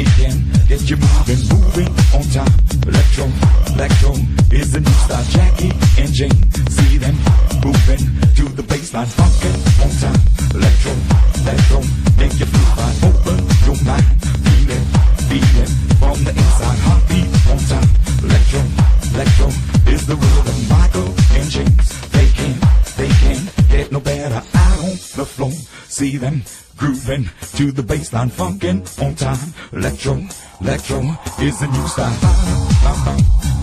again. Get your moving, moving on time. Electro, electro is the new style. Jackie and Jane, see them moving to the bassline. Funkin' on time. Electro, electro, make your feet fine. Open your mind. Floor, see them grooving to the bassline, funkin' on time. Electro, electro is the new style.